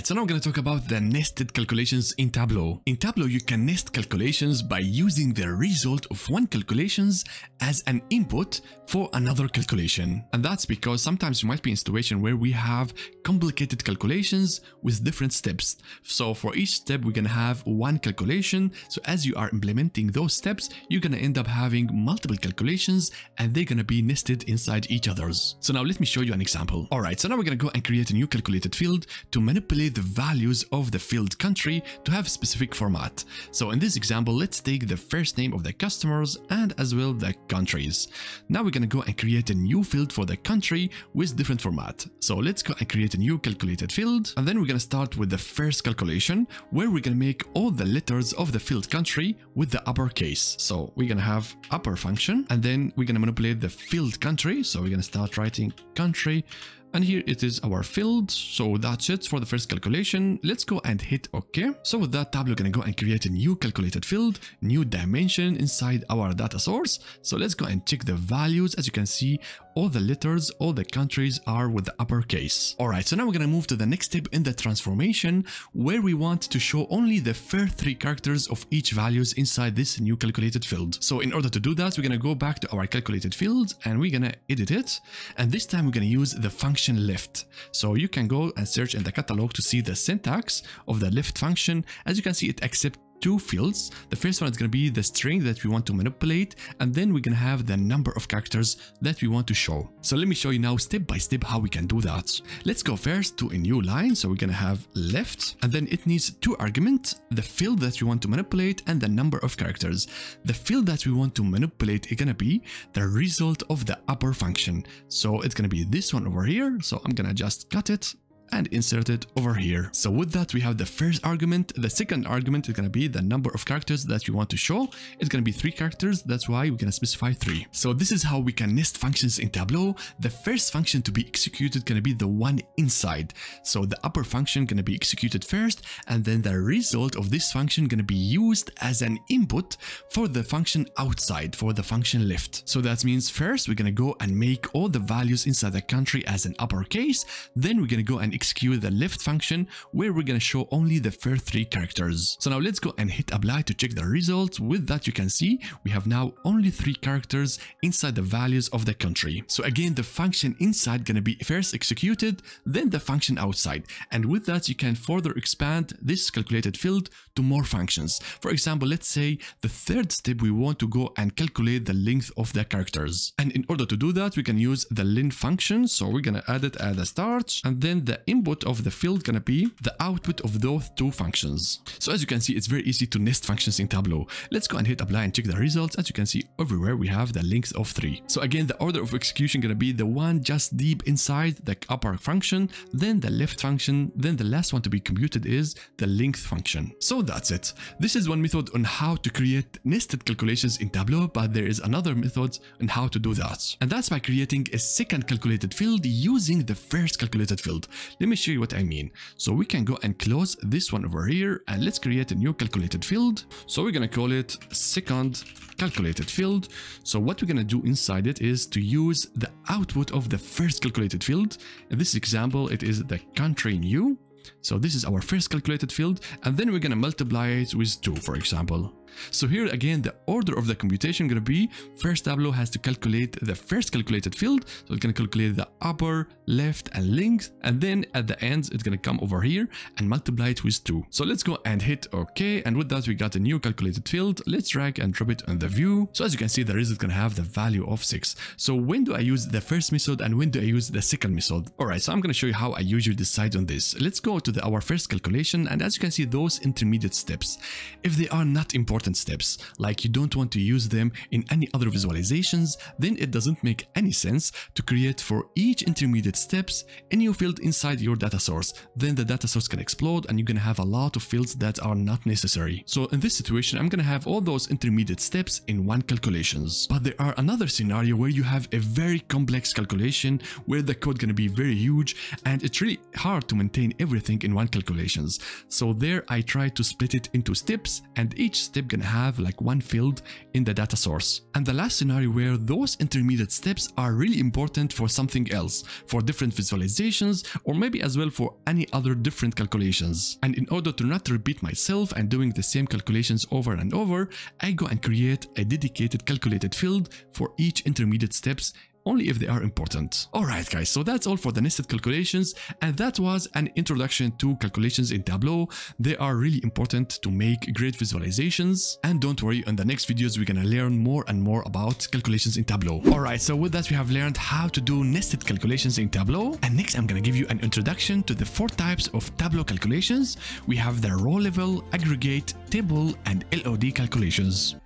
Alright, so now I'm going to talk about the nested calculations in Tableau. In Tableau, you can nest calculations by using the result of one calculations as an input for another calculation. And that's because sometimes you might be in a situation where we have complicated calculations with different steps. So for each step, we're to have one calculation. So as you are implementing those steps, you're going to end up having multiple calculations and they're going to be nested inside each other's. So now let me show you an example. Alright, so now we're going to go and create a new calculated field to manipulate the values of the field country to have a specific format. So in this example, let's take the first name of the customers and as well the countries. Now we're going to go and create a new field for the country with different format. So let's go and create a new calculated field and then we're going to start with the first calculation where we're going to make all the letters of the field country with the uppercase. So we're going to have upper function and then we're going to manipulate the field country. So we're going to start writing country and here it is our field. So that's it for the first calculation. Let's go and hit OK. So with that tab, we're to go and create a new calculated field, new dimension inside our data source. So let's go and check the values. As you can see, all the letters, all the countries are with the uppercase. Alright, so now we're going to move to the next step in the transformation where we want to show only the first three characters of each values inside this new calculated field. So in order to do that, we're going to go back to our calculated field and we're going to edit it. And this time we're going to use the function left. So you can go and search in the catalog to see the syntax of the left function. As you can see, it accepts two fields. The first one is going to be the string that we want to manipulate and then we're going to have the number of characters that we want to show. So let me show you now step by step how we can do that. Let's go first to a new line. So we're going to have left and then it needs two arguments, the field that we want to manipulate and the number of characters. The field that we want to manipulate is going to be the result of the upper function. So it's going to be this one over here. So I'm going to just cut it and insert it over here. So with that, we have the first argument. The second argument is going to be the number of characters that you want to show. It's going to be three characters. That's why we're going to specify three. So this is how we can nest functions in Tableau. The first function to be executed going to be the one inside. So the upper function going to be executed first, and then the result of this function going to be used as an input for the function outside, for the function left. So that means first we're going to go and make all the values inside the country as an uppercase. Then we're going to go and execute the left function where we're going to show only the first three characters. So now let's go and hit apply to check the results. With that you can see we have now only three characters inside the values of the country. So again the function inside to be first executed then the function outside and with that you can further expand this calculated field to more functions. For example let's say the third step we want to go and calculate the length of the characters and in order to do that we can use the len function so we're going to add it at the start and then the input of the field gonna be the output of those two functions. So as you can see, it's very easy to nest functions in Tableau. Let's go and hit apply and check the results. As you can see everywhere, we have the length of three. So again, the order of execution gonna be the one just deep inside the upper function, then the left function, then the last one to be computed is the length function. So that's it. This is one method on how to create nested calculations in Tableau, but there is another method on how to do that. And that's by creating a second calculated field using the first calculated field. Let me show you what I mean. So we can go and close this one over here and let's create a new calculated field. So we're going to call it second calculated field. So what we're going to do inside it is to use the output of the first calculated field. In this example, it is the country new. So this is our first calculated field and then we're going to multiply it with 2 for example. So here again, the order of the computation going to be first Tableau has to calculate the first calculated field. So it's to calculate the upper, left, and length. And then at the end, it's going to come over here and multiply it with 2. So let's go and hit OK. And with that, we got a new calculated field. Let's drag and drop it on the view. So as you can see, the result to have the value of 6. So when do I use the first method and when do I use the second method? Alright, so I'm going to show you how I usually decide on this. Let's go to the, our first calculation. And as you can see, those intermediate steps, if they are not important important steps, like you don't want to use them in any other visualizations, then it doesn't make any sense to create for each intermediate steps a new field inside your data source. Then the data source can explode and you're gonna have a lot of fields that are not necessary. So in this situation, I'm gonna have all those intermediate steps in one calculations. But there are another scenario where you have a very complex calculation where the code gonna be very huge and it's really hard to maintain everything everything in one calculations. So there I try to split it into steps and each step gonna have like one field in the data source. And the last scenario where those intermediate steps are really important for something else, for different visualizations or maybe as well for any other different calculations. And in order to not repeat myself and doing the same calculations over and over, I go and create a dedicated calculated field for each intermediate steps only if they are important. Alright guys, so that's all for the nested calculations and that was an introduction to calculations in Tableau. They are really important to make great visualizations and don't worry, in the next videos we're gonna learn more and more about calculations in Tableau. Alright, so with that we have learned how to do nested calculations in Tableau and next I'm gonna give you an introduction to the four types of Tableau calculations. We have the row level, aggregate, table and LOD calculations.